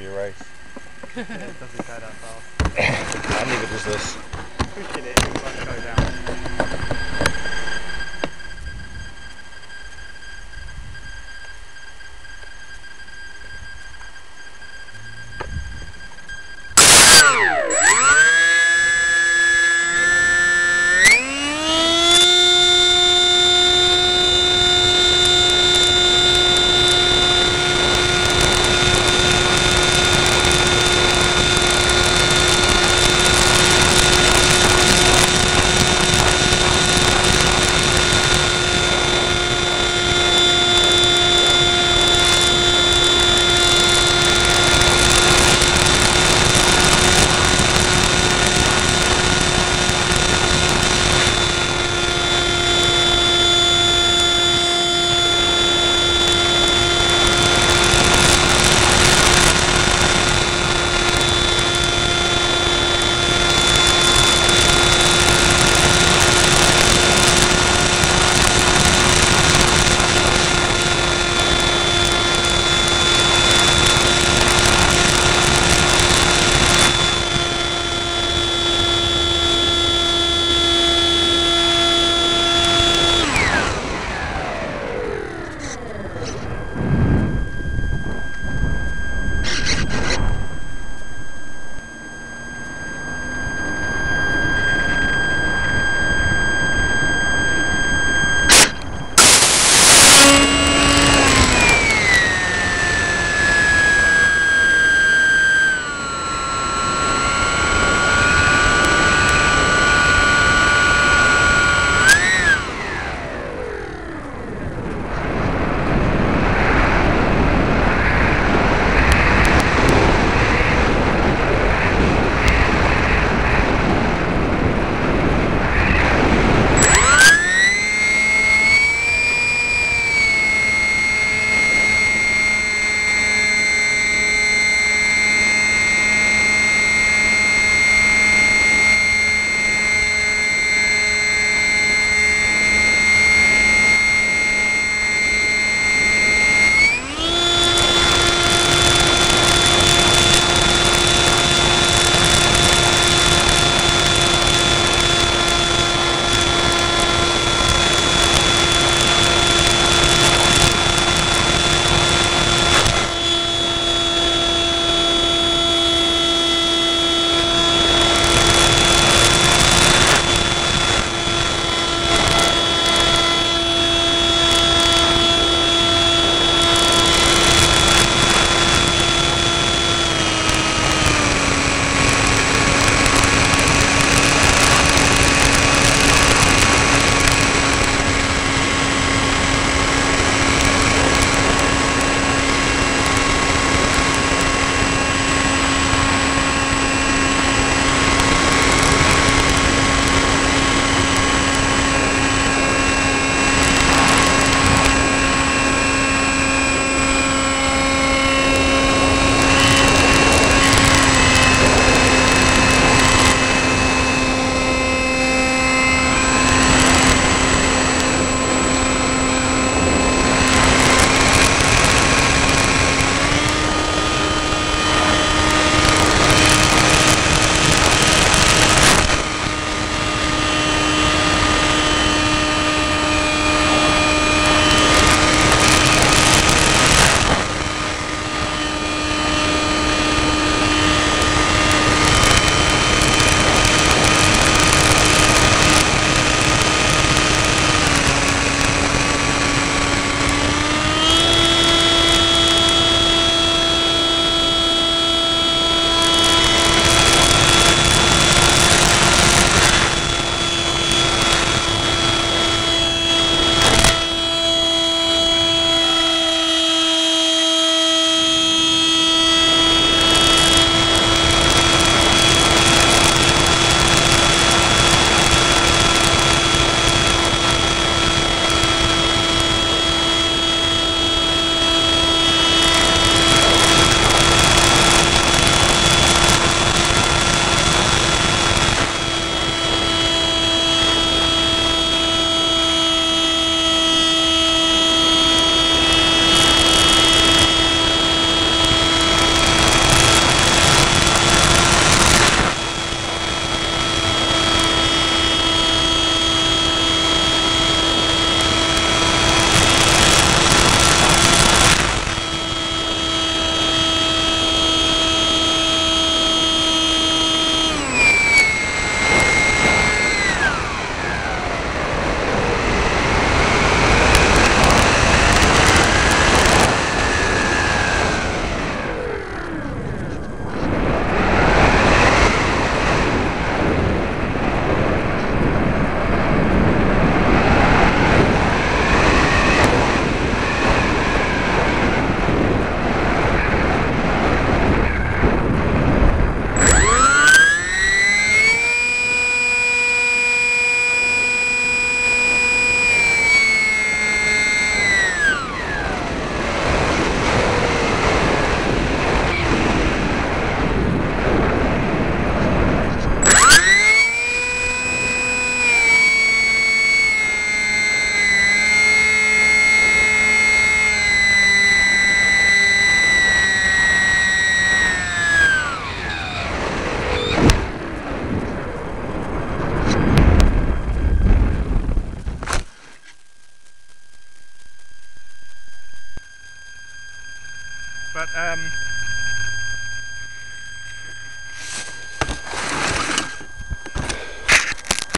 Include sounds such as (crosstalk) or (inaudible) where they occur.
your (laughs) (laughs) race. it doesn't go that fast. and neither does this. Pushing it, it won't go down. But um,